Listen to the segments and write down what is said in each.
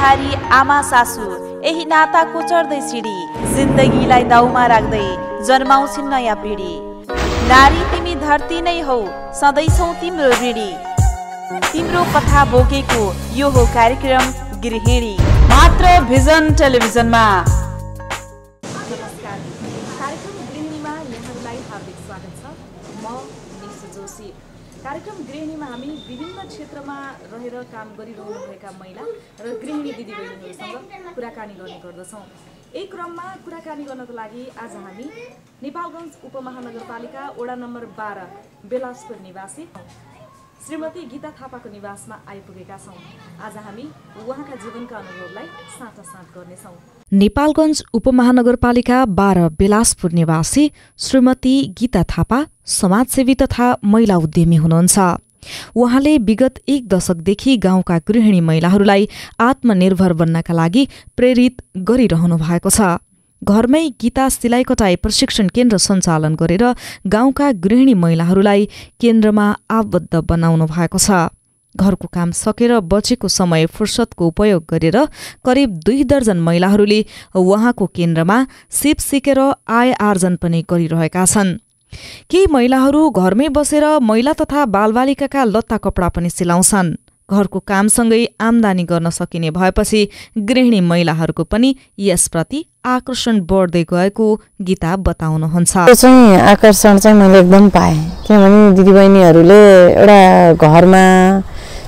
बुहारी आमा सासु यही नाताको चढ्दै सिडी जिन्दगीलाई दाउमा राख्दै जन्माउँछिन् नयाँ पिँढी। नारी तिमी धरती नै हौ सधैँ छौ तिम्रो ऋणी। तिम्रो कथा बोकेको यो हो कार्यक्रम गृहिणी। मात्र भिजन टेलिभिजनमा। कार्यक्रम गृहिणीमा हामी विभिन्न क्षेत्रमा रहेर काम गरिरहनुभएका महिला र गृहिणी दिदीबहिनीहरूसँग कुराकानी गर्ने गर्दछौँ। यही क्रममा कुराकानी गर्नको लागि आज हामी नेपालगञ्ज उपमहानगरपालिका वडा नम्बर बाह्र बेलासपुर निवासी श्रीमती गीता थापाको निवासमा आइपुगेका छौँ। आज हामी उहाँका जीवनका अनुभवलाई साटासाट गर्नेछौँ। नेपालगञ्ज उपमहानगरपालिका बाह्र बेलासपुर निवासी श्रीमती गीता थापा समाजसेवी तथा महिला उद्यमी हुनुहुन्छ। उहाँले विगत एक दशकदेखि गाउँका गृहिणी महिलाहरूलाई आत्मनिर्भर बन्नका लागि प्रेरित गरिरहनु भएको छ। घरमै गीता सिलाइ कटाई प्रशिक्षण केन्द्र सञ्चालन गरेर गाउँका गृहिणी महिलाहरूलाई केन्द्रमा आबद्ध बनाउनु भएको छ। घरको काम सकेर बचेको समय फुर्सदको उपयोग गरेर करिब दुई दर्जन महिलाहरूले उहाँको केन्द्रमा सिप सिकेर आय आर्जन पनि गरिरहेका छन्। केही महिलाहरू घरमै बसेर महिला तथा बालबालिकाका लत्ता कपडा पनि सिलाउँछन्। घरको कामसँगै आमदानी गर्न सकिने भएपछि गृहिणी महिलाहरूको पनि यसप्रति आकर्षण बढ्दै गएको गीता बताउनुहुन्छ। त्यो चाहिँ आकर्षण चाहिँ मैले एकदम पाएँ। किनभने दिदीबहिनीहरूले एउटा घरमा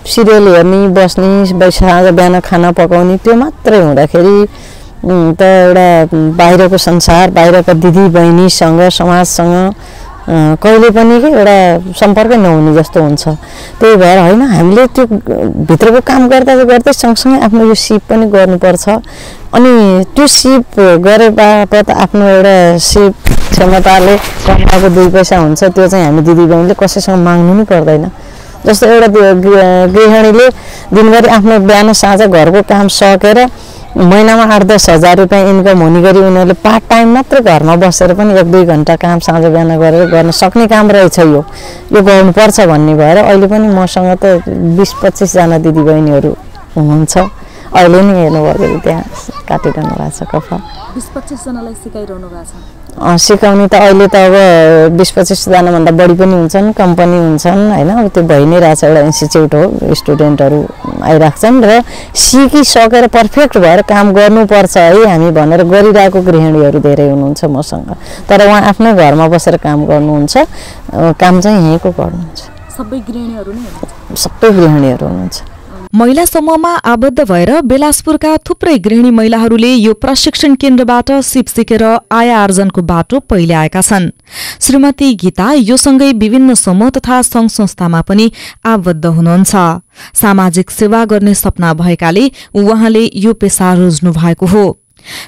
सिरियल हेर्ने बस्ने साँझ बिहान खाना पकाउने त्यो मात्रै हुँदाखेरि त एउटा बाहिरको संसार बाहिरका दिदीबहिनीसँग समाजसँग अँ, कहिले पनि एउटा सम्पर्कै नहुने जस्तो हुन्छ। त्यही भएर होइन हामीले त्यो भित्रको काम गर्दा गर्दै सँगसँगै आफ्नो यो सिप पनि गर्नुपर्छ। अनि त्यो सिप गरे बापत आफ्नो एउटा सिप क्षमताले कमाएको दुई पैसा हुन्छ त्यो चाहिँ हामी दिदीबहिनीले कसैसँग माग्नु नै पर्दैन। जस्तो एउटा गृहिणीले दिनभरि आफ्नो बिहान साँझ घरको काम सकेर महिनामा आठ दस हजार रुपियाँ इन्कम हुने गरी उनीहरूले पार्ट टाइम मात्र घरमा बसेर पनि एक दुई घन्टा काम साँझ बिहान गरेर गर्न सक्ने काम रहेछ यो। यो गर्नुपर्छ भन्ने भएर अहिले पनि मसँग त बिस पच्चिसजना दिदीबहिनीहरू हुनुहुन्छ। अहिले नि हेर्नुभयो त्यहाँ काटिरहनु भएको छ कपाल बिस पच्चिसजनालाई सिकाइरहनु भएको छ। सिकाउने त अहिले त अब बिस पच्चिसजनाभन्दा बढी पनि हुन्छन् कम्पनी हुन्छन् होइन? अब त्यो भइ नै रहेछ एउटा इन्स्टिच्युट हो स्टुडेन्टहरू आइरहेको छन् र सिकिसकेर पर्फेक्ट भएर काम गर्नुपर्छ है हामी भनेर गरिरहेको गृहिणीहरू धेरै हुनुहुन्छ मसँग। तर उहाँ आफ्नै घरमा बसेर काम गर्नुहुन्छ काम चाहिँ यहीँको गर्नुहुन्छ। सबै गृहिणीहरू नै सबै गृहिणीहरू हुनुहुन्छ। महिला समूहमा आबद्ध भएर बेलासपुरका थुप्रै गृहिणी महिलाहरूले यो प्रशिक्षण केन्द्रबाट सिप सिकेर आय आर्जनको बाटो पहिले आएका छन्। श्रीमती गीता योसँगै विभिन्न समूह तथा संघ संस्थामा पनि आबद्ध हुनुहुन्छ। सामाजिक सेवा गर्ने सपना भएकाले उहाँले यो पेसा रोज्नु भएको हो।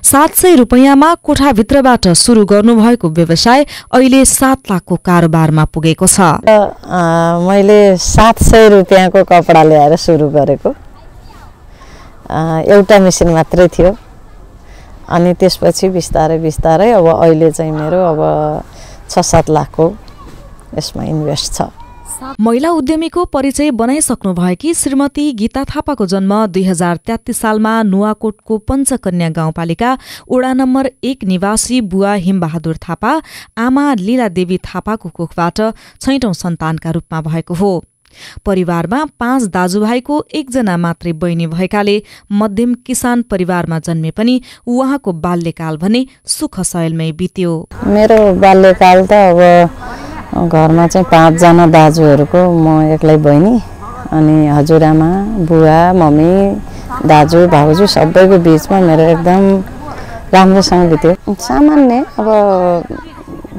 सात सय रुपियाँमा कोठाभित्रबाट सुरु गर्नुभएको व्यवसाय अहिले सात लाखको कारोबारमा पुगेको छ। मैले सात सय रुपियाँको कपडा ल्याएर सुरु गरेको। एउटा मेसिन मात्रै थियो। अनि त्यसपछि बिस्तारै बिस्तारै अब अहिले चाहिँ मेरो अब छ सात लाखको यसमा इन्भेस्ट छ। महिला उद्यमीको परिचय बनाइसक्नु भएकी श्रीमती गीता थापाको जन्म दुई हजार तेत्तिस सालमा नुवाकोटको पञ्चकन्या गाउँपालिका वडा नम्बर एक निवासी बुवा हिमबहादुर थापा आमा लीला देवी थापाको कोखबाट छैटौं सन्तानका रूपमा भएको हो। परिवारमा पाँच दाजुभाइको एकजना मात्रै बहिनी भएकाले मध्यम किसान परिवारमा जन्मे पनि उहाँको बाल्यकाल भने सुख शैलमै बित्यो। मेरो बाल्यकाल त अब घरमा चाहिँ पाँचजना दाजुहरूको म एक्लै बहिनी अनि हजुरआमा बुवा मम्मी दाजु भाउजू सबैको बिचमा मेरो एकदम राम्रोसँग बित्यो। सामान्य अब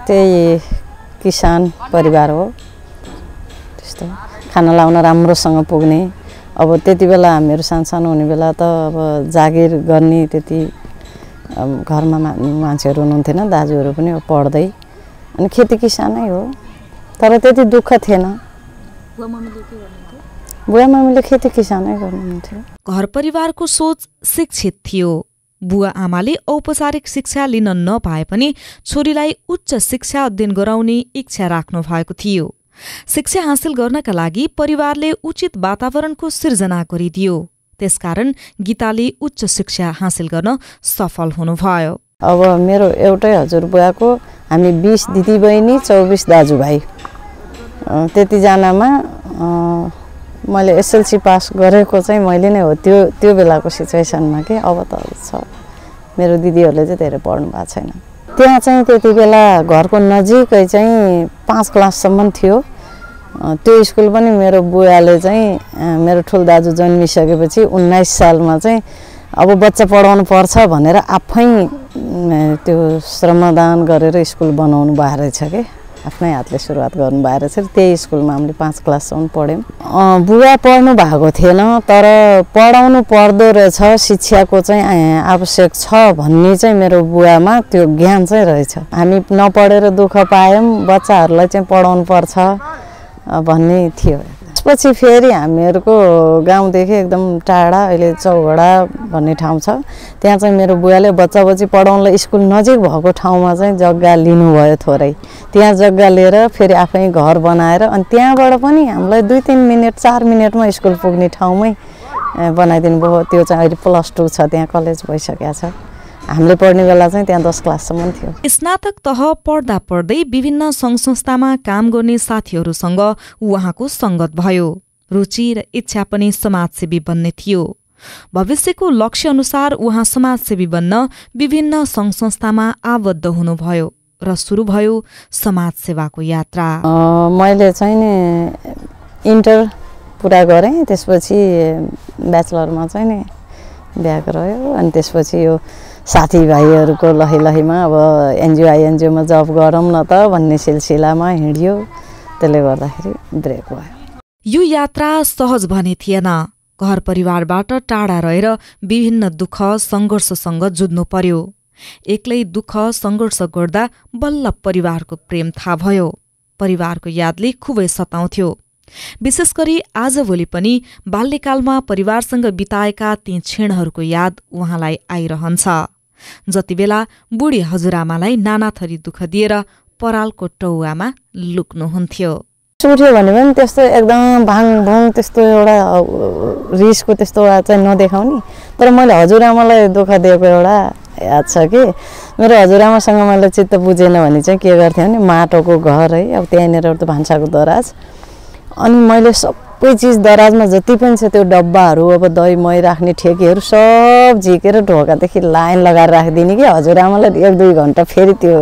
त्यही किसान परिवार हो। त्यस्तो खाना लाउन राम्रोसँग पुग्ने। अब त्यति बेला हामीहरू सानसानो हुने बेला त अब जागिर गर्ने त्यति घरमा मान्छेहरू हुनुहुन्थेन दाजुहरू पनि पढ्दै। अनि खेती किसानै हो। तर त्यति दुःख थिएन बुवा मम्मीले खेती किसानै गर्नुहुन्थ्यो घर परिवारको सोच शिक्षित थियो बुवा आमाले औपचारिक शिक्षा लिन नपाए पनि छोरीलाई उच्च शिक्षा अध्ययन गराउने इच्छा राख्नु भएको थियो शिक्षा हासिल गर्नका लागि परिवारले उचित वातावरणको सिर्जना गरिदियो त्यसकारण गीताले उच्च शिक्षा हासिल गर्न सफल हुनुभयो अब मेरो एउटै हजुरबुवाको हामी बिस दिदीबहिनी चौबिस दाजुभाइ। त्यतिजनामा मैले एसएलसी पास गरेको चाहिँ मैले नै हो। त्यो त्यो बेलाको सिचुएसनमा कि अब त छ। मेरो दिदीहरूले चाहिँ धेरै पढ्नु भएको छैन। त्यहाँ चाहिँ त्यति बेला घरको नजिकै चाहिँ पाँच क्लाससम्म थियो। त्यो स्कुल पनि मेरो बुवाले चाहिँ मेरो ठुलो दाजु जन्मिसकेपछि उन्नाइस सालमा चाहिँ अब बच्चा पढाउनु पर्छ भनेर आफै त्यो श्रमदान गरेर स्कुल बनाउनु भएको रहेछ कि? आफ्नै हातले सुरुवात गर्नु भएको रहेछ। त्यही स्कुलमा हामीले पाँच क्लाससम्म पढ्यौँ। बुवा पढ्नु भएको थिएन तर पढाउनु पर्दो रहेछ शिक्षाको चाहिँ आवश्यक छ भन्ने चाहिँ मेरो बुवामा त्यो ज्ञान चाहिँ रहेछ। हामी नपढेर दुःख पायौँ बच्चाहरूलाई चाहिँ पढाउनु पर्छ भन्ने थियो। त्यसपछि फेरि हामीहरूको गाउँदेखि एकदम टाढा अहिले चौघडा भन्ने ठाउँ छ। त्यहाँ चाहिँ मेरो बुवाले बच्चा बच्ची पढाउनलाई स्कुल नजिक भएको ठाउँमा चाहिँ जग्गा लिनुभयो थोरै। त्यहाँ जग्गा लिएर फेरि आफै घर बनाएर अनि त्यहाँबाट पनि हामीलाई दुई तिन मिनट चार मिनटमा स्कुल पुग्ने ठाउँमै बनाइदिनु भयो त्यो चाहिँ अहिले प्लस टू छ त्यहाँ कलेज भइसकेको छ। हामीले पढ्ने बेला चाहिँ त्यहाँ दस क्लाससम्म थियो। स्नातक तह पढ्दा पढ्दै विभिन्न सङ्घ संस्थामा काम गर्ने साथीहरूसँग उहाँको सङ्गत भयो। रुचि र इच्छा पनि समाजसेवी बन्ने थियो। भविष्यको लक्ष्य अनुसार उहाँ समाजसेवी बन्न विभिन्न सङ्घ संस्थामा आबद्ध हुनुभयो र सुरु भयो समाजसेवाको यात्रा। मैले चाहिँ नि इन्टर पुरा गरेँ त्यसपछि ब्याचलरमा चाहिँ नि ब्याक रह्यो अनि त्यसपछि यो साथीभाइहरूको लही लहीमा अब एनजिओ आइएनजिओमा जब गरौँ न त भन्ने सिलसिलामा हिँड्यो। त्यसले गर्दाखेरि ब्रेक भयो। यो यात्रा सहज भने थिएन। घर परिवारबाट टाढा रहेर विभिन्न दुःख सङ्घर्षसँग जुझ्नु पर्यो। एक्लै दुःख सङ्घर्ष गर्दा बल्ल परिवारको प्रेम थाहा भयो। परिवारको यादले खुबै सताउँथ्यो। विशेष गरी आजभोलि पनि बाल्यकालमा परिवारसँग बिताएका ती क्षणहरूको याद उहाँलाई आइरहन्छ। जतिबेला बुढी हजुरआमालाई नाना थरी दुःख दिएर परालको टौवामा लुक्नुहुन्थ्यो। उठ्यो भने पनि त्यस्तो एकदम भाङ भुङ त्यस्तो एउटा रिसको त्यस्तो चाहिँ नदेखाउने तर मैले हजुरआमालाई दुःख दिएको एउटा याद छ कि। मेरो हजुरआमासँग मैले चित्त बुझेन भने चाहिँ के गर्थेँ भने माटोको घर है अब त्यहाँनिर एउटा भान्साको दराज। अनि मैले सबै चिज दराजमा जति पनि छ त्यो डब्बाहरू अब दही मही राख्ने ठेकीहरू सब झिकेर ढोकादेखि लाइन लगाएर राखिदिने कि हजुरआमालाई एक दुई घन्टा फेरि त्यो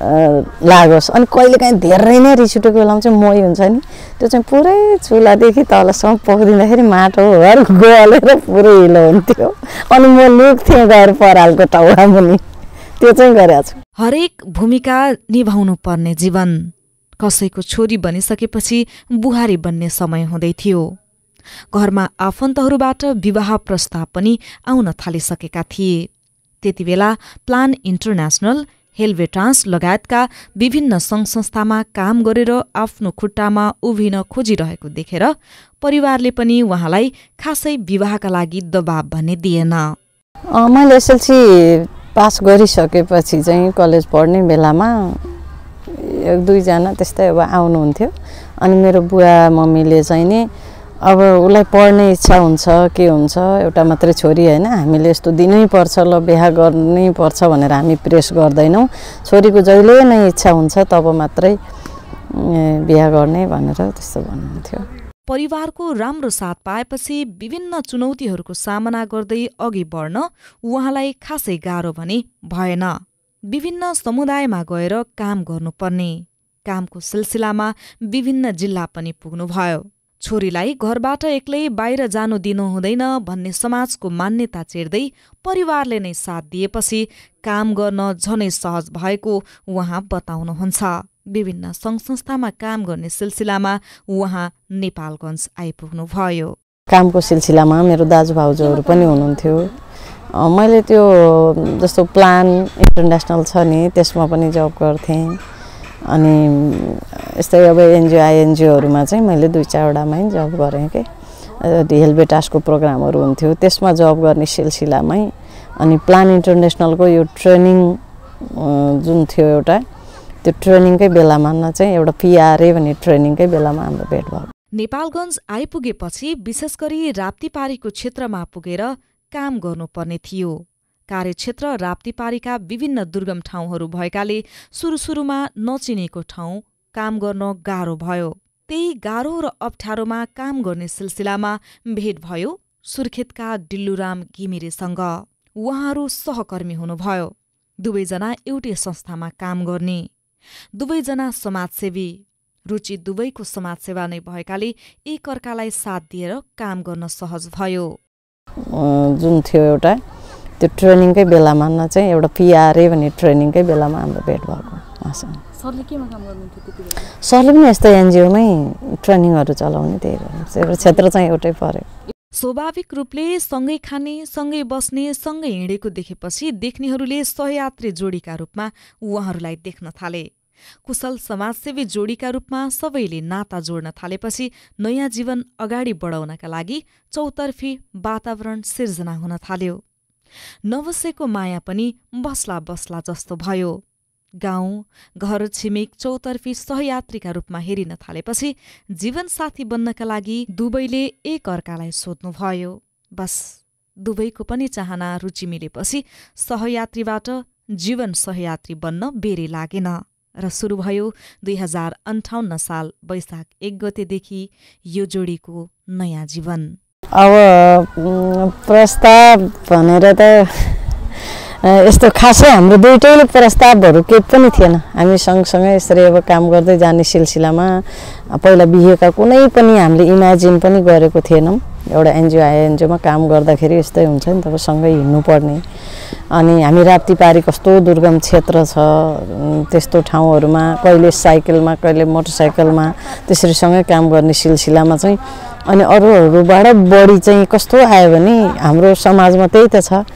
लागोस्। अनि कहिलेकाहीँ धेरै नै रिस उठेको बेलामा चाहिँ मही हुन्छ नि त्यो चाहिँ पुरै चुलादेखि तलसम्म पोखिदिँदाखेरि माटोहरू गलेर पुरै हिलो हुन्थ्यो। अनि म लुक्थेँ गएर परालको टाउका मुनि त्यो चाहिँ गरेको छु। हरेक भूमिका निभाउनु पर्ने जीवन। कसैको छोरी बनिसकेपछि बुहारी बन्ने समय हुँदै थियो। घरमा आफन्तहरूबाट विवाह प्रस्ताव पनि आउन थालिसकेका थिए। त्यति बेला प्लान इन्टरनेसनल हेलवेटान्स लगायतका विभिन्न सङ्घ संस्थामा काम गरेर आफ्नो खुट्टामा उभिन खोजिरहेको देखेर परिवारले पनि उहाँलाई खासै विवाहका लागि दबाब भने दिएन। मैले एसएलसी पास गरिसकेपछि चाहिँ कलेज पढ्ने बेलामा एक दुईजना त्यस्तै अब आउनुहुन्थ्यो। अनि मेरो बुवा मम्मीले चाहिँ नि अब उसलाई पढ्ने इच्छा हुन्छ के हुन्छ एउटा मात्रै छोरी होइन हामीले यस्तो दिनै पर्छ ल बिहा गर्नै पर्छ भनेर हामी प्रेस गर्दैनौँ। छोरीको जहिले नै इच्छा हुन्छ तब मात्रै बिहा गर्ने भनेर त्यस्तो भन्नुहुन्थ्यो। परिवारको राम्रो साथ पाएपछि विभिन्न चुनौतीहरूको सामना गर्दै अघि बढ्न उहाँलाई खासै गाह्रो भने भएन। विभिन्न समुदायमा गएर काम गर्नुपर्ने। कामको सिलसिलामा विभिन्न जिल्ला पनि पुग्नुभयो। छोरीलाई घरबाट एक्लै बाहिर जानु दिनु हुँदैन भन्ने समाजको मान्यता चेर्दै परिवारले नै साथ दिएपछि काम गर्न झनै सहज भएको उहाँ बताउनुहुन्छ। विभिन्न सङ्घ संस्थामा काम गर्ने सिलसिलामा उहाँ नेपालगञ्ज आइपुग्नुभयो। कामको सिलसिलामा मेरो दाजुभाउजूहरू पनि हुनुहुन्थ्यो। मैले त्यो जस्तो प्लान इन्टरनेसनल छ नि त्यसमा पनि जब गर्थेँ। अनि यस्तै अब एनजिओ आइएनजिओहरूमा चाहिँ मैले दुई चारवटामै जब गरेँ कि। हेलबेटासको प्रोग्रामहरू हुन्थ्यो। त्यसमा जब गर्ने सिलसिलामै अनि प्लान इन्टरनेसनलको यो ट्रेनिङ जुन थियो एउटा त्यो ट्रेनिङकै बेलामा न चाहिँ एउटा पिआरए भन्ने ट्रेनिङकै बेलामा हाम्रो भेट भयो। नेपालगञ्ज आइपुगेपछि विशेष गरी राप्तीपारीको क्षेत्रमा पुगेर काम गर्नुपर्ने थियो। कार्यक्षेत्र राप्तीपारीका विभिन्न दुर्गम ठाउँहरू भएकाले सुरु सुरुमा नचिनेको ठाउँ काम गर्न गाह्रो भयो। त्यही गाह्रो र अप्ठ्यारोमा काम गर्ने सिलसिलामा भेट भयो सुर्खेतका डिल्लुराम घिमिरेसँग। उहाँहरू सहकर्मी हुनुभयो। दुवैजना एउटै संस्थामा काम गर्ने। दुवैजना समाजसेवी। रुचि दुवैको समाजसेवा नै भएकाले एकअर्कालाई साथ दिएर काम गर्न सहज भयो। जुन थियो एउटा त्यो ट्रेनिङकै बेलामा न चाहिँ एउटा पिआरए भन्ने ट्रेनिङकै बेलामा हाम्रो भेट भएको उहाँसँग सरले केमा काम गर्नुहुन्थ्यो त्यति बेला? सरले पनि यस्तै एनजिओमै ट्रेनिङहरू चलाउने त्यही एउटा क्षेत्र चाहिँ एउटै पऱ्यो स्वाभाविक रूपले सँगै खाने सँगै बस्ने सँगै हिँडेको देखेपछि देख्नेहरूले सहयात्री जोडीका रूपमा उहाँहरूलाई देख्न थाले। कुशल समाजसेवी जोडीका रूपमा सबैले नाता जोड्न थालेपछि नयाँ जीवन अगाडि बढाउनका लागि चौतर्फी वातावरण सिर्जना हुन थाल्यो। नबसेको माया पनि बस्ला बस्ला जस्तो भयो। गाउँ घर छिमेक चौतर्फी सहयात्रीका रूपमा हेरिन थालेपछि जीवनसाथी बन्नका लागि दुवैले एक अर्कालाई सोध्नुभयो। बस दुवैको पनि चाहना रुचि मिलेपछि सहयात्रीबाट जीवन सहयात्री बन्न बेरै लागेन। र सुरु भयो दुई हजार अन्ठाउन्न साल वैशाख एक गतेदेखि यो जोडीको नयाँ जीवन। अब प्रस्ताव भनेर त यस्तो खासै हाम्रो दुइटैले प्रस्तावहरू केही पनि थिएन। हामी सँगसँगै यसरी अब काम गर्दै जाने सिलसिलामा पहिला बिहेका कुनै पनि हामीले इमेजिन पनि गरेको थिएनौँ। एउटा एनजिओ एनजिओमा काम गर्दाखेरि यस्तै हुन्छ नि त सँगै हिँड्नुपर्ने। अनि हामी राप्ती पारी कस्तो दुर्गम क्षेत्र छ त्यस्तो ठाउँहरूमा कहिले साइकलमा कहिले मोटरसाइकलमा त्यसरी सँगै काम गर्ने सिलसिलामा चाहिँ अनि अरूहरूबाट बढी चाहिँ कस्तो आयो भने हाम्रो समाजमा त्यही त छ।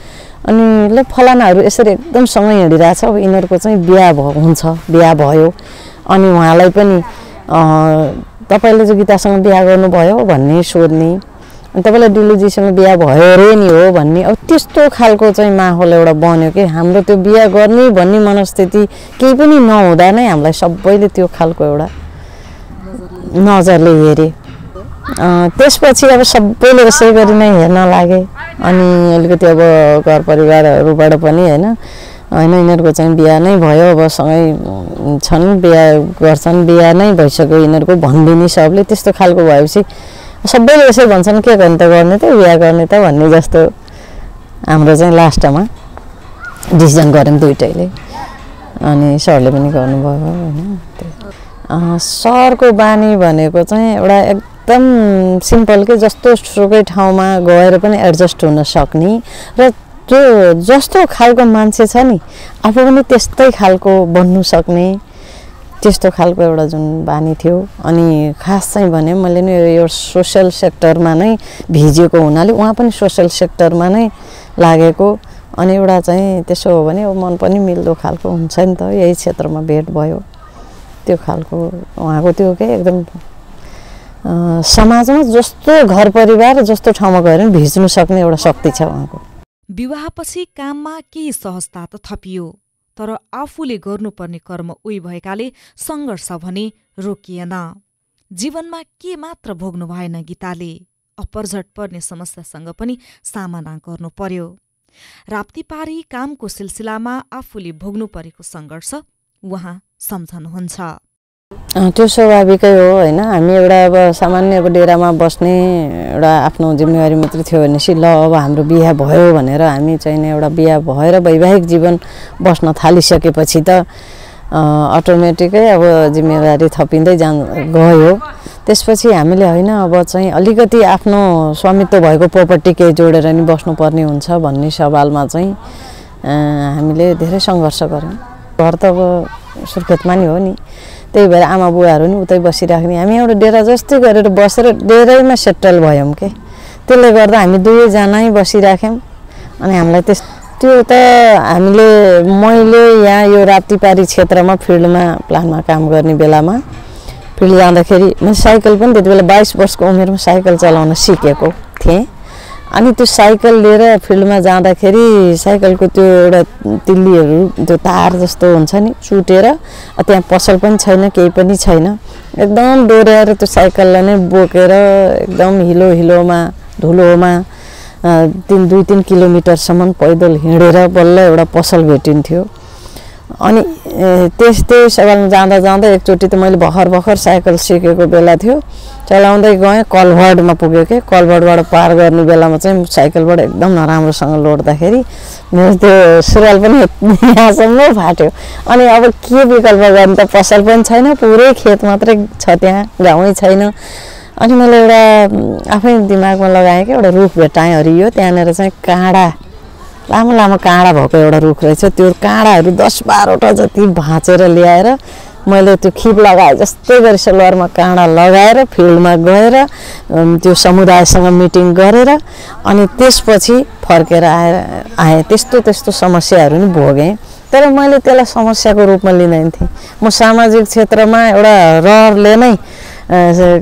अनि ल फलानाहरू यसरी एकदम सँगै हिँडिरहेछ अब यिनीहरूको चाहिँ बिहा भ हुन्छ बिहा भयो। अनि उहाँलाई पनि तपाईँले चाहिँ गीतासँग बिहा गर्नुभयो भन्ने सोध्ने। अनि तपाईँलाई डिलुजीसँग बिहा भयो अरे नि हो भन्ने। अब त्यस्तो खालको चाहिँ माहौल एउटा बन्यो कि? हाम्रो त्यो बिहा गर्ने भन्ने मनस्थिति केही पनि नहुँदा नै हामीलाई सबैले त्यो खालको एउटा नजरले हेरे। त्यसपछि अब सबैले यसै गरी नै हेर्न लागे। अनि अलिकति अब घर परिवारहरूबाट पनि होइन होइन यिनीहरूको चाहिँ बिहा नै भयो। अब सँगै छन् बिहा गर्छन् बिहा नै भइसक्यो। यिनीहरूको भनिदिने सबले त्यस्तो खालको भएपछि सबैले यसै भन्छन् के गर्ने त गर्ने त बिहा गर्ने त भन्ने जस्तो हाम्रो चाहिँ लास्टमा डिसिजन गऱ्यौँ दुइटैले। अनि सरले पनि गर्नुभयो होइन। सरको बानी भनेको चाहिँ एउटा एकदम सिम्पल के जस्तो सुकै ठाउँमा गएर पनि एडजस्ट हुन सक्ने र त्यो जस्तो खालको मान्छे छ नि आफू पनि त्यस्तै खालको बन्नु सक्ने त्यस्तो खालको एउटा जुन बानी थियो। अनि खास चाहिँ भने मैले नि यो सोसियल सेक्टरमा नै भिजेको हुनाले उहाँ पनि सोसियल सेक्टरमा नै लागेको। अनि एउटा चाहिँ त्यसो हो भने मन पनि मिल्दो खालको हुन्छ नि त यही क्षेत्रमा भेट भयो। त्यो खालको उहाँको त्यो के एकदम समाजमा जस्तो घर परिवार जस्तो ठाउँमा गएर भिज्नु सक्ने एउटा शक्ति छ उहाँको। विवाहपछि काममा केही सहजता त थपियो। तर आफूले गर्नुपर्ने कर्म उही भएकाले सङ्घर्ष भने रोकिएन। जीवनमा के मात्र भोग्नु भएन गीताले अपरझट पर्ने समस्यासँग पनि सामना गर्नु पर्यो। राप्तीपारी कामको सिलसिलामा आफूले भोग्नु परेको सङ्घर्ष उहाँ सम्झनुहुन्छ। त्यो स्वाभाविकै हो होइन? हामी एउटा अब सामान्य अब डेरामा बस्ने एउटा आफ्नो जिम्मेवारी मात्रै थियो भनेपछि ल अब हाम्रो बिहा भयो भनेर हामी चाहिँ एउटा बिहा भएर वैवाहिक जीवन बस्न थालिसकेपछि त अटोमेटिकै अब जिम्मेवारी थपिँदै जान गयो। त्यसपछि हामीले होइन अब चाहिँ अलिकति आफ्नो स्वामित्व भएको प्रोपर्टी केही जोडेर नि बस्नुपर्ने हुन्छ भन्ने सवालमा चाहिँ हामीले धेरै सङ्घर्ष गऱ्यौँ। घर त अब सुर्खेतमा नि हो नि। त्यही भएर आमा बुवाहरू नि उतै बसिराख्ने। हामी एउटा डेरा जस्तै गरेर बसेर डेरैमा सेटल भयौँ के? त्यसले गर्दा हामी दुवैजना बसिराख्यौँ। अनि हामीलाई त्यस त्यो त हामीले मैले यहाँ यो राप्तीपारी क्षेत्रमा फिल्डमा प्लानमा काम गर्ने बेलामा फिल्ड जाँदाखेरि मैले साइकल पनि त्यति बेला बाइस वर्षको उमेरमा साइकल चलाउन सिकेको थिएँ। अनि त्यो साइकल लिएर फिल्डमा जाँदाखेरि साइकलको त्यो एउटा तिल्लीहरू त्यो तार जस्तो हुन्छ नि चुटेर त्यहाँ पसल पनि छैन केही पनि छैन। एकदम डोर्याएर त्यो साइकललाई नै बोकेर एकदम हिलो हिलोमा धुलोमा तिन दुई तिन किलोमिटरसम्म पैदल हिँडेर बल्ल एउटा पसल भेटिन्थ्यो। अनि त्यस त्यही सवालमा जाँदा जाँदा एकचोटि त मैले भर्खर भर्खर साइकल सिकेको बेला थियो। चलाउँदै गएँ कलभर्डमा पुगेँ कि? कलभर्डबाट पार गर्ने बेलामा चाहिँ साइकलबाट एकदम नराम्रोसँग लोड्दाखेरि मेरो त्यो सुरुवाल पनि यहाँसम्म फाट्यो। अनि अब के विकल्प गर्नु त पसल पनि छैन पुरै खेत मात्रै छ त्यहाँ गाउँै छैन। अनि मैले एउटा आफै दिमागमा लगाएँ कि? एउटा रुख भेटाएँ हरियो। त्यहाँनिर चाहिँ काँडा लामो लामो काँडा भएको एउटा रुख रहेछ। त्यो काँडाहरू दस बाह्रवटा जति भाँचेर ल्याएर मैले त्यो खिप लगाए जस्तै गरी सलवारमा काँडा लगाएर फिल्डमा गएर त्यो समुदायसँग मिटिङ गरेर अनि त्यसपछि फर्केर आएर आएँ। त्यस्तो त्यस्तो समस्याहरू नि भोगेँ। तर मैले त्यसलाई समस्याको रूपमा लिँदैन थिएँ। म सामाजिक क्षेत्रमा एउटा रहरले नै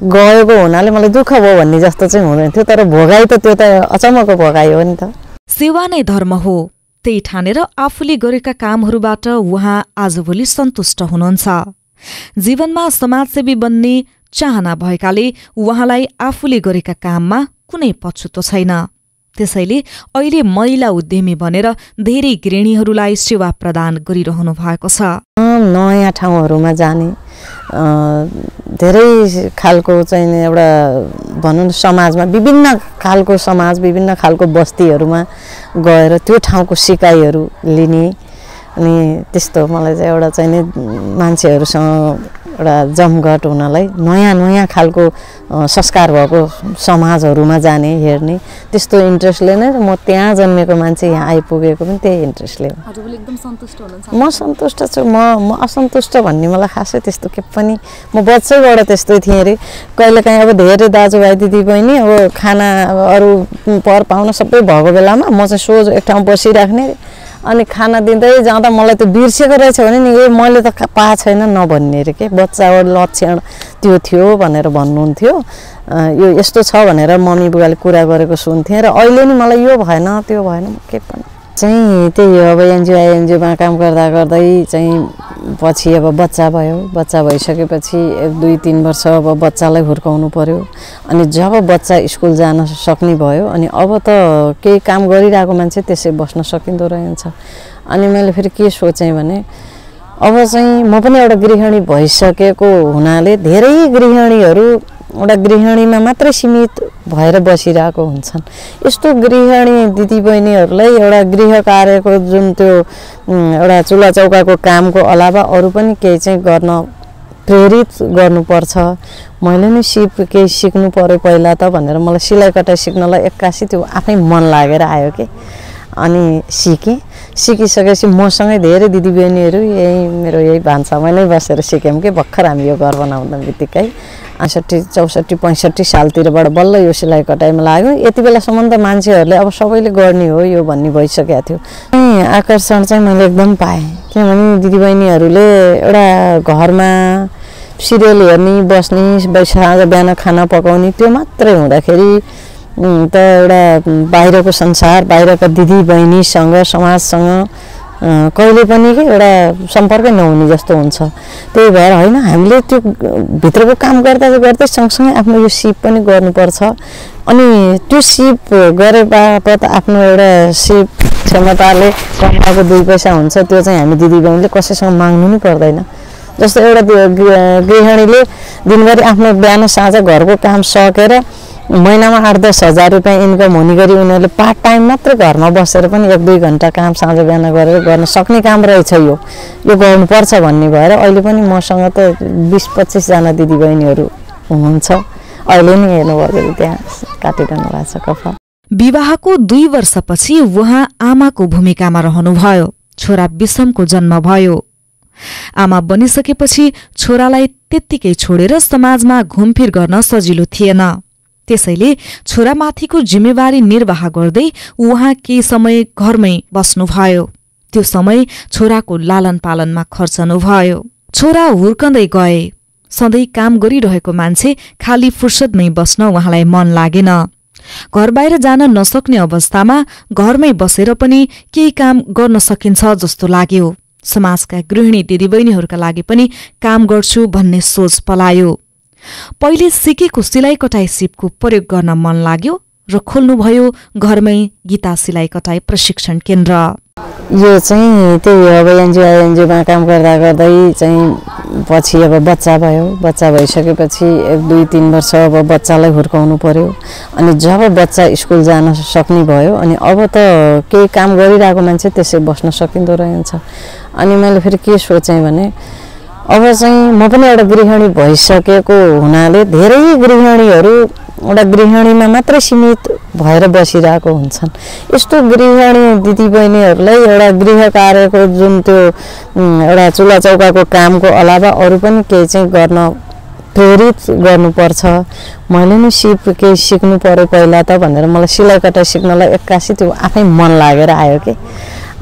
गएको हुनाले मलाई दुःख भयो भन्ने जस्तो चाहिँ हुँदैन थियो। तर भोगाइ त त्यो त अचम्मको भोगाइ हो नि त। सेवा नै धर्म हो। त्यही ठानेर आफूले गरेका कामहरूबाट उहाँ आजभोलि सन्तुष्ट हुनुहुन्छ। जीवनमा समाजसेवी बन्ने चाहना भएकाले उहाँलाई आफूले गरेका काममा कुनै पछुतो छैन। त्यसैले अहिले महिला उद्यमी बनेर धेरै गृहिणीहरूलाई सेवा प्रदान गरिरहनु भएको छ। नयाँ ठाउँहरूमा जाने धेरै खालको चाहिँ एउटा भनौँ समाजमा विभिन्न खालको समाज विभिन्न खालको बस्तीहरूमा गएर त्यो ठाउँको सिकाइहरू लिने अनि त्यस्तो मलाई चाहिँ एउटा चाहिँ नि मान्छेहरूसँग एउटा जमघट हुनलाई नयाँ नयाँ खालको संस्कार भएको समाजहरूमा जाने हेर्ने त्यस्तो इन्ट्रेस्टले नै म त्यहाँ जन्मेको मान्छे यहाँ आइपुगेको पनि त्यही इन्ट्रेस्टले हो। म सन्तुष्ट छु। म म असन्तुष्ट भन्ने मलाई खासै त्यस्तो के पनि म बच्चैबाट त्यस्तै थिएँ अरे कहिलेकाहीँ अब धेरै दाजुभाइ दिदीबहिनी अब खाना अब अरू पर पाहुना सबै भएको बेलामा म चाहिँ सोझो एक ठाउँ बसिराख्ने अरे अनि खाना दिँदै जाँदा मलाई त्यो बिर्सेको रहेछ भने नि ए मैले त पाएको छैन नभन्ने अरे के? बच्चाको लक्षण त्यो थियो भनेर भन्नुहुन्थ्यो। यो यस्तो छ भनेर मम्मी बुवाले कुरा गरेको सुन्थेँ र अहिले नि मलाई यो भएन त्यो भएन के पनि। चाहिँ त्यही हो अब एनजिओ एनजिओमा काम गर्दा गर्दै चाहिँ पछि अब बच्चा भयो। बच्चा भइसकेपछि दुई तिन वर्ष अब बच्चालाई हुर्काउनु पर्यो। अनि जब बच्चा स्कुल जान सक्ने भयो अनि अब त केही काम गरिरहेको मान्छे त्यसै बस्न सकिँदो रहेछ। अनि मैले फेरि के सोचेँ भने अब चाहिँ म पनि एउटा गृहिणी भइसकेको हुनाले धेरै गृहिणीहरू एउटा गृहिणीमा मात्रै सीमित भएर बसिरहेको हुन्छन्। यस्तो गृहिणी दिदीबहिनीहरूलाई एउटा गृह कार्यको जुन त्यो एउटा चुल्हा चौकाको कामको अलावा अरू पनि केही चाहिँ गर्न प्रेरित गर्नुपर्छ। मैले नि सिप केही सिक्नु पऱ्यो पहिला त भनेर मलाई सिलाइ कटाइ सिक्नलाई एक्कासी त्यो आफै मन लागेर आयो कि। अनि सिकेँ। सिकिसकेपछि मसँगै धेरै दिदीबहिनीहरू यही मेरो यही भान्सामा नै बसेर सिक्यौँ कि? भर्खर हामी यो घर बनाउँदा बित्तिकै अठसट्ठी चौसठी पैँसठी सालतिरबाट बल्ल यो सिलाइ कटाइमा लाग्यो। यति बेलासम्म त मान्छेहरूले अब सबैले गर्ने हो यो भन्ने भइसकेको थियो। आकर्षण चाहिँ मैले एकदम पाएँ। किनभने दिदीबहिनीहरूले एउटा घरमा सिरियल हेर्ने बस्ने बै- साँझ बिहान खाना पकाउने त्यो मात्रै हुँदाखेरि त एउटा बाहिरको संसार बाहिरका दिदी बहिनीसँग समाजसँग कहिले पनि एउटा सम्पर्कै नहुने जस्तो हुन्छ। त्यही भएर होइन हामीले त्यो भित्रको काम गर्दा गर्दै सँगसँगै आफ्नो यो सिप पनि गर्नुपर्छ। अनि त्यो सिप गरे बापत आफ्नो एउटा सिप क्षमताले कमाएको दुई पैसा हुन्छ त्यो चाहिँ हामी दिदीबहिनीले कसैसँग माग्नु नै पर्दैन। जस्तो एउटा गृहिणीले दिनभरि आफ्नो बिहान साँझ घरको काम सकेर महिनामा आठ दस हजार रुपियाँ इन्कम हुने गरी उनीहरूले पार्ट टाइम मात्रै घरमा बसेर पनि एक दुई घन्टा काम साँझ बिहान गरेर गर्न सक्ने काम रहेछ यो। यो गर्नुपर्छ भन्ने भएर अहिले पनि मसँग त बिस पच्चिसजना दिदीबहिनीहरू हुनुहुन्छ। अहिले नि हेर्नुभयो त्यहाँ काटिरहनु भएको छ कपाल विवाहको दुई वर्षपछि उहाँ आमाको भूमिकामा रहनुभयो। छोरा विषमको जन्म भयो। आमा बनिसकेपछि छोरालाई त्यत्तिकै छोडेर समाजमा घुमफिर गर्न सजिलो थिएन। त्यसैले छोरामाथिको जिम्मेवारी निर्वाह गर्दै उहाँ केही समय घरमै बस्नुभयो। त्यो समय छोराको लालन पालनमा खर्चनुभयो। छोरा हुर्कँदै गए। सधैँ काम गरिरहेको मान्छे खाली फुर्सदमै बस्न उहाँलाई मन लागेन। घर बाहिर जान नसक्ने अवस्थामा घरमै बसेर पनि केही काम गर्न सकिन्छ जस्तो लाग्यो। समाजका गृहिणी दिदीबहिनीहरूका लागि पनि काम गर्छु भन्ने सोच पलायो। पहिले सिकेको सिलाइ कटाई सिपको प्रयोग गर्न मन लाग्यो र खोल्नुभयो घरमै गीता सिलाइ कटाई प्रशिक्षण केन्द्र। यो चाहिँ त्यही अब एनजिओ एनजिओमा काम गर्दा गर्दै चाहिँ पछि अब बच्चा भयो। बच्चा भइसकेपछि एक दुई तिन वर्ष अब बच्चालाई हुर्काउनु पर्यो। अनि जब बच्चा स्कुल जान सक्ने भयो अनि अब त केही काम गरिरहेको मान्छे त्यसै बस्न सकिँदो रहेछ। अनि मैले फेरि के सोचेँ भने अब चाहिँ म पनि एउटा गृहिणी भइसकेको हुनाले धेरै गृहिणीहरू एउटा गृहिणीमा मात्रै सीमित भएर बसिरहेको हुन्छन्। यस्तो गृहिणी दिदीबहिनीहरूलाई एउटा गृह कार्यको जुन त्यो एउटा चुल्हा चौकाको कामको अलावा अरू पनि केही चाहिँ गर्न प्रेरित गर्नुपर्छ। मैले नि सिप केही सिक्नु पऱ्यो पहिला त भनेर मलाई सिलाइ कटाइ सिक्नलाई एक्कासी त्यो आफै मन लागेर आयो कि।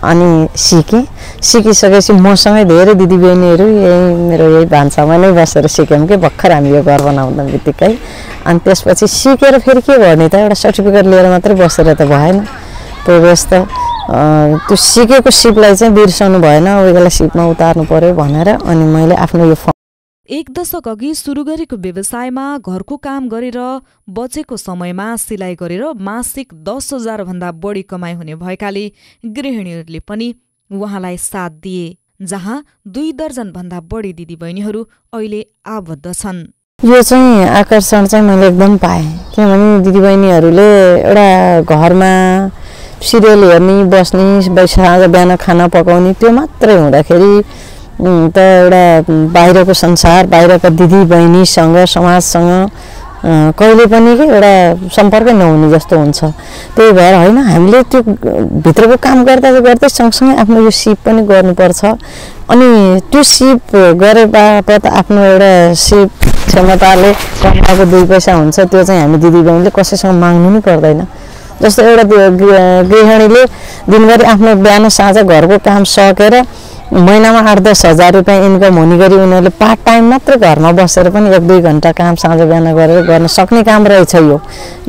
अनि सिकेँ। सिकिसकेपछि मसँगै धेरै दिदीबहिनीहरू यही मेरो यही भान्सामा नै बसेर सिक्यौँ कि भर्खर हामी यो घर बनाउँदा बित्तिकै। अनि त्यसपछि सिकेर फेरि के गर्ने त? एउटा सर्टिफिकेट लिएर मात्रै बसेर त भएन। प्रोग्रेस त त्यो सिकेको सिपलाई चाहिँ बिर्साउनु भएन। अब यसलाई सिपमा उतार्नु पऱ्यो भनेर अनि मैले आफ्नो यो एक दशक अघि सुरु गरेको व्यवसायमा घरको काम गरेर बचेको समयमा सिलाइ गरेर मासिक दस हजारभन्दा बढी कमाइ हुने भएकाले गृहिणीहरूले पनि उहाँलाई साथ दिए जहाँ दुई दर्जनभन्दा बढी दिदीबहिनीहरू अहिले आबद्ध छन्। यो चाहिँ आकर्षण चाहिँ मैले एकदम पाएँ किनभने दिदीबहिनीहरूले एउटा घरमा सिरियल हेर्ने बस्ने बै- साँझ बिहान खाना पकाउने त्यो मात्रै हुँदाखेरि त एउटा बाहिरको संसार बाहिरका दिदीबहिनीसँग समाजसँग अँ, कहिले पनि एउटा सम्पर्कै नहुने जस्तो हुन्छ। त्यही भएर होइन हामीले त्यो भित्रको काम गर्दा गर्दै सँगसँगै आफ्नो यो सिप पनि गर्नुपर्छ। अनि त्यो सिप गरे बापत आफ्नो एउटा सिप क्षमताले कमाएको दुई पैसा हुन्छ त्यो चाहिँ हामी दिदीबहिनीले कसैसँग माग्नु नै पर्दैन। जस्तो एउटा गृहिणीले दिनभरि आफ्नो बिहान साँझ घरको काम सकेर महिनामा आठ दस हजार रुपियाँ इन्कम हुने गरी उनीहरूले पार्ट टाइम मात्र घरमा बसेर पनि एक दुई घन्टा काम साँझ बिहान गरेर गर्न सक्ने काम रहेछ यो।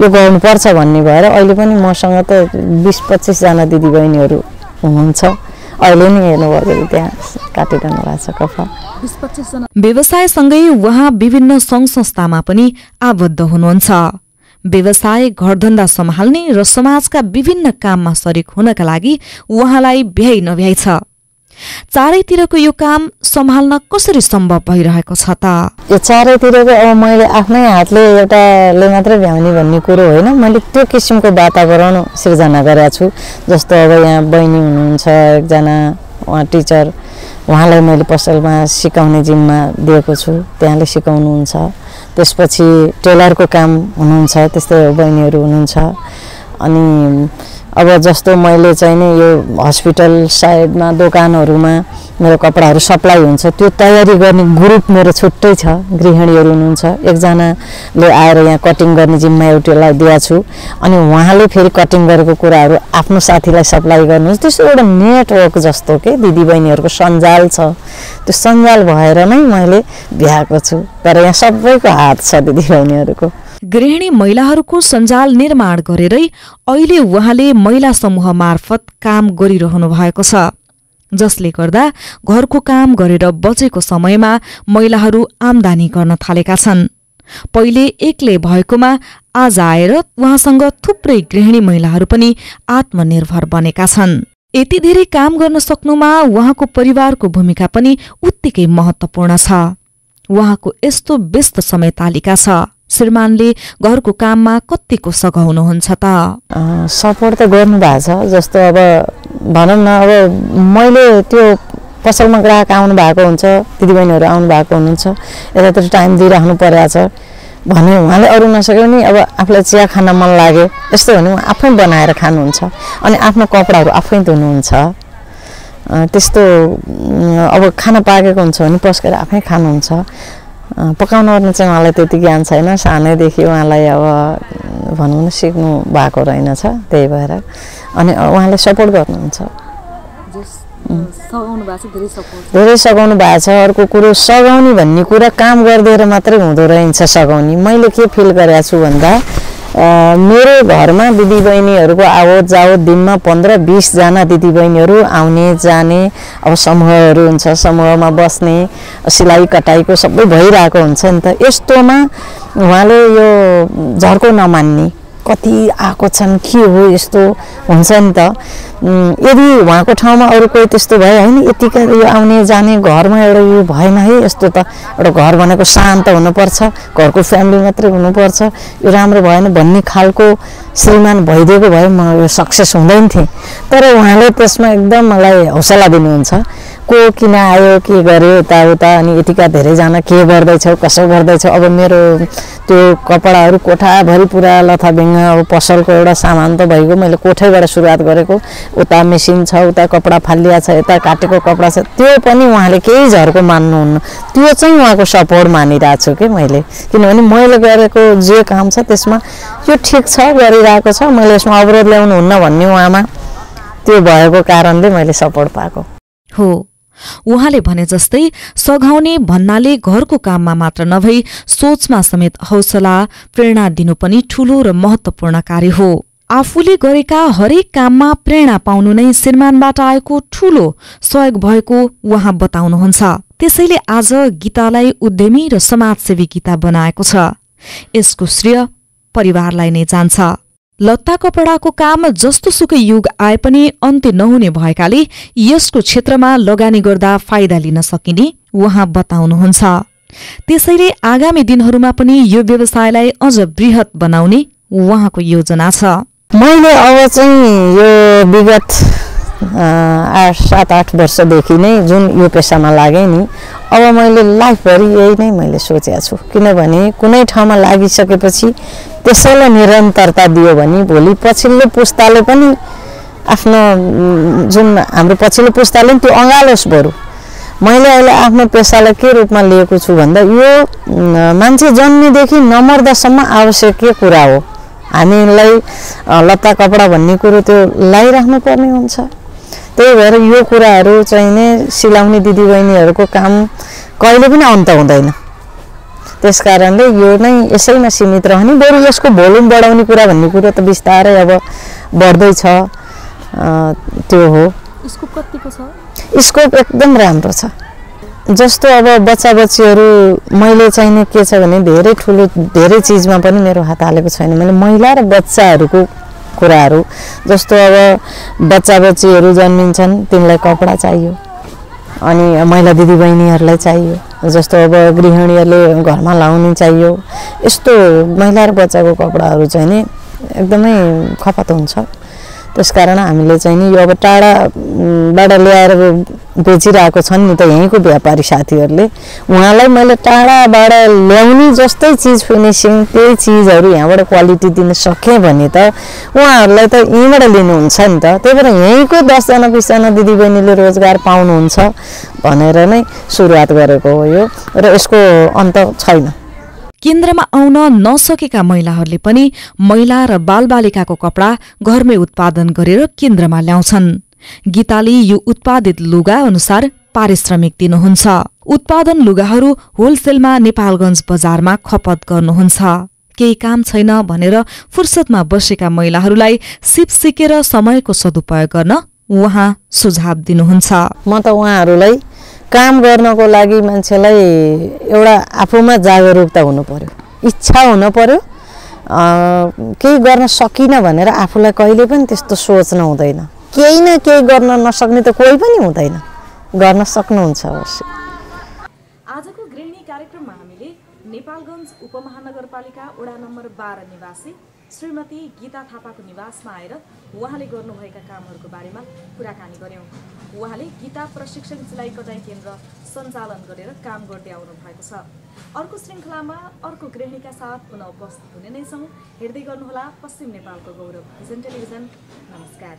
यो गर्नुपर्छ भन्ने भएर अहिले पनि मसँग त बिस पच्चिसजना दिदीबहिनीहरू हुनुहुन्छ। अहिले नै हेर्नुभयो त्यहाँ काटिरहनु भएको छ पच्चिसजना व्यवसायसँगै उहाँ विभिन्न सङ्घ संस्थामा पनि आबद्ध हुनुहुन्छ। व्यवसाय घरधन्दा सम्हाल्ने र समाजका विभिन्न काममा सरिक हुनका लागि उहाँलाई भ्याइ नभ्याइ छ। चारैतिरको यो काम सम्हाल्न कसरी सम्भव भइरहेको छ त? यो चारैतिरको अब मैले आफ्नै हातले एउटाले मात्रै भ्याउने भन्ने कुरो होइन। मैले त्यो किसिमको वातावरण सिर्जना गरेको छु। जस्तो अब यहाँ बहिनी हुनुहुन्छ एकजना उहाँ टिचर उहाँलाई मैले पसलमा सिकाउने जिम्मा दिएको छु। त्यहाँले सिकाउनुहुन्छ। त्यसपछि टेलरको काम हुनुहुन्छ त्यस्तै बहिनीहरू हुनुहुन्छ। अनि अब जस्तो मैले चाहिँ नि यो हस्पिटल साइडमा दोकानहरूमा मेरो कपडाहरू सप्लाई हुन्छ त्यो तयारी गर्ने ग्रुप मेरो छुट्टै छ गृहिणीहरू हुनुहुन्छ। एकजनाले आएर यहाँ कटिङ गर्ने जिम्मा एउटालाई दिएको छु। अनि उहाँले फेरि कटिङ गरेको कुराहरू आफ्नो साथीलाई सप्लाई गर्नुहुन्छ त्यस्तो एउटा नेटवर्क जस्तो के? दिदीबहिनीहरूको सञ्जाल छ। त्यो सञ्जाल भएर नै मैले भ्याएको छु। तर यहाँ सबैको हात छ दिदीबहिनीहरूको। गृहिणी महिलाहरूको सञ्जाल निर्माण गरेरै अहिले उहाँले महिला समूह मार्फत काम गरिरहनु भएको छ। जसले गर्दा घरको काम गरेर बचेको समयमा महिलाहरू आमदानी गर्न थालेका छन्। पहिले एक्लै भएकोमा आज आएर उहाँसँग थुप्रै गृहिणी महिलाहरू पनि आत्मनिर्भर बनेका छन्। यति धेरै काम गर्न सक्नुमा उहाँको परिवारको भूमिका पनि उत्तिकै महत्वपूर्ण छ। उहाँको यस्तो व्यस्त समय तालिका छ। श्रीमानले घरको काममा कतिको सघाउनुहुन्छ त? सपोर्ट त गर्नु भएको छ जस्तो अब भनौँ न अब मैले त्यो पसलमा ग्राहक आउनु भएको हुन्छ दिदीबहिनीहरू आउनु भएको हुनुहुन्छ यतातिर टाइम दिइराख्नु परेको छ। भने उहाँले अरू नसके पनि अब आफूलाई चिया खान मन लाग्यो यस्तो भने उहाँ आफै बनाएर खानुहुन्छ अनि आफ्नो कपडाहरू आफै धुनुहुन्छ। त्यस्तो अब खाना पाकेको हुन्छ भने पस्केर आफै खानुहुन्छ। पकाउन ओर्नु चाहिँ उहाँलाई त्यति ज्ञान छैन। सानैदेखि उहाँलाई अब भनौँ न सिक्नु भएको रहेनछ त्यही भएर। अनि उहाँले सपोर्ट गर्नुहुन्छ। धेरै सघाउनु भएको छ। अर्को कुरो सघाउने भन्ने कुरा काम गरिदिएर मात्रै हुँदो रहेछ सघाउने। मैले के फिल गरेको छु भन्दा मेरो घरमा दिदीबहिनीहरूको आवत जावत दिनमा पन्ध्र बिसजना दिदीबहिनीहरू आउने जाने अब समूहहरू हुन्छ समूहमा बस्ने सिलाइ कटाइको सबै भइरहेको हुन्छ नि त। यस्तोमा उहाँले यो झर्को नमान्ने। कति आएको छन् के हो यस्तो हुन्छ नि त। यदि उहाँको ठाउँमा अरू कोही त्यस्तो भयो होइन यतिकै यो आउने जाने घरमा एउटा यो भएन है यस्तो त। एउटा घर भनेको शान्त हुनुपर्छ घरको फ्यामिली मात्रै हुनुपर्छ। यो राम्रो भएन भन्ने खालको श्रीमान भइदिएको भए म यो सक्सेस हुँदैन थिएँ। तर उहाँले त्यसमा एकदम मलाई हौसला दिनुहुन्छ। को किन आयो के गर्यो यताउता अनि यतिका धेरैजना के गर्दैछौ कसो गर्दैछौ? अब मेरो त्यो कपडाहरू कोठाभरि पुरा लथाबिङ्ग अब पसलको एउटा सामान त भइगयो मैले कोठैबाट सुरुवात गरेको। उता मेसिन छ उता कपडा फालिया छ यता काटेको कपडा छ त्यो पनि उहाँले केही झर्को मान्नुहुन्न। त्यो चाहिँ उहाँको सपोर्ट मानिरहेको छु कि मैले। किनभने मैले गरेको जे काम छ त्यसमा यो ठिक छ गरिरहेको छ मैले यसमा अवरोध ल्याउनुहुन्न भन्ने उहाँमा त्यो भएको कारणले मैले सपोर्ट पाएको। हो। उहाँले भने जस्तै सघाउने भन्नाले घरको काममा मात्र नभई सोचमा समेत हौसला प्रेरणा दिनु पनि ठूलो र महत्वपूर्ण कार्य हो। आफूले गरेका हरेक काममा प्रेरणा पाउनु नै श्रीमानबाट आएको ठूलो सहयोग भएको उहाँ बताउनुहुन्छ। त्यसैले आज गीतालाई उद्यमी र समाजसेवी गीता बनाएको छ। यसको श्रेय परिवारलाई नै जान्छ। लत्ता कपडाको काम जस्तो सुकै युग आए पनि अन्त्य नहुने भएकाले यसको क्षेत्रमा लगानी गर्दा फाइदा लिन सकिने उहाँ बताउनुहुन्छ। त्यसैले आगामी दिनहरूमा पनि यो व्यवसायलाई अझ वृहत बनाउने उहाँको योजना छ। मैले अब चाहिँ यो विगत आठ सात आठ वर्षदेखि नै जुन यो पेसामा लागेँ नि अब मैले लाइफभरि यही नै मैले सोचेको छु। किनभने कुनै ठाउँमा लागिसकेपछि त्यसैलाई निरन्तरता दियो भने भोलि पछिल्लो पुस्ताले पनि आफ्नो जुन हाम्रो पछिल्लो पुस्ताले पनि त्यो अँगालोस् बरु। मैले अहिले आफ्नो पेसालाई के रूपमा लिएको छु भन्दा यो मान्छे जन्मेदेखि नमर्दासम्म आवश्यकीय कुरा हो। हामीलाई लत्ता कपडा भन्ने कुरो त्यो लगाइराख्नु पर्ने हुन्छ। त्यही भएर यो कुराहरू चाहिँ नै सिलाउने दिदीबहिनीहरूको काम कहिले पनि अन्त हुँदैन। त्यस कारणले यो नै यसैमा सीमित रहने बरु यसको भोल्युम बढाउने कुरा भन्ने कुरो त बिस्तारै अब बढ्दैछ त्यो हो। कतिको छ? स्कोप एकदम राम्रो छ। जस्तो अब बच्चा बच्चीहरू मैले चाहिने के छ भने धेरै ठुलो धेरै चिजमा पनि मेरो हात हालेको छैन। मैले महिला र बच्चाहरूको कुराहरू। जस्तो अब बच्चा बच्चीहरू जन्मिन्छन् तिनलाई कपडा चाहियो। अनि महिला दिदीबहिनीहरूलाई चाहियो। जस्तो अब गृहिणीहरूले घरमा लाउने चाहियो। यस्तो महिला र बच्चाको कपडाहरू चाहिँ नि एकदमै खपत हुन्छ। त्यसकारण हामीले चाहिँ नि यो अब टाढाबाट ल्याएर बेचिरहेको छन् नि त यहीँको व्यापारी साथीहरूले। उहाँलाई मैले टाढाबाट ल्याउने जस्तै चिज फिनिसिङ त्यही चिजहरू यहाँबाट क्वालिटी दिन सकेँ भने त उहाँहरूलाई त यहीँबाट लिनुहुन्छ नि त। त्यही भएर यहीँको दसजना बिसजना दिदीबहिनीले रोजगार पाउनुहुन्छ भनेर नै सुरुवात गरेको हो यो। र यसको अन्त छैन। केन्द्रमा आउन नसकेका महिलाहरूले पनि महिला र बालबालिकाको कपडा घरमै उत्पादन गरेर केन्द्रमा ल्याउँछन्। गीताले यो उत्पादित लुगा अनुसार पारिश्रमिक दिनुहुन्छ। उत्पादन लुगाहरू होलसेलमा नेपालगञ्ज बजारमा खपत गर्नुहुन्छ। केही काम छैन भनेर फुर्सदमा बसेका महिलाहरूलाई सिप सिकेर समयको सदुपयोग गर्न उहाँ सुझाव दिनुहुन्छ। म त उहाँहरूलाई काम गर्नको लागि मान्छेलाई एउटा आफूमा जागरुकता हुनु पर्यो इच्छा हुनु पर्यो। केही गर्न सकिनँ भनेर आफूलाई कहिले पनि त्यस्तो सोच्नु हुँदैन केही न केही गर्न नसक्ने त कोही पनि हुँदैन। गर्न सक्नुहुन्छ अवश्य। आजको गृहिणी कार्यक्रममा हामीले नेपालगञ्ज उपमहानगरपालिका वडा नम्बर बाह्र निवासी श्रीमती गीता थापाको निवासमा आएर उहाँले गर्नुभएका कामहरूको बारेमा कुराकानी गऱ्यौँ उहाँले गीता प्रशिक्षण सिलाइ कटाइ केन्द्र सञ्चालन गरेर काम गर्दै आउनु भएको छ। अर्को श्रृङ्खलामा अर्को गृहिणीका साथ पुनः उपस्थित हुने नै छौँ। हेर्दै गर्नुहोला पश्चिम नेपालको गौरव। भिजन टेलिभिजन नमस्कार।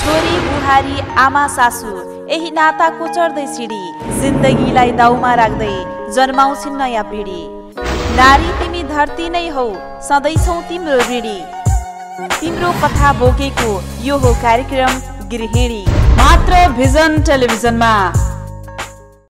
छोरी बुहारी आमा सासु यही नाताको चढ्दै सिडी जिन्दगीलाई दाउमा राख्दै जन्माउँछिन् नयाँ पिँढी। नारी तिमी धरती नै हौ सधैँ छौ तिम्रो ऋणी तिम्रो कथा बोकेको यो हो कार्यक्रम गृहिणी। मात्र भिजन टेलिभिजनमा।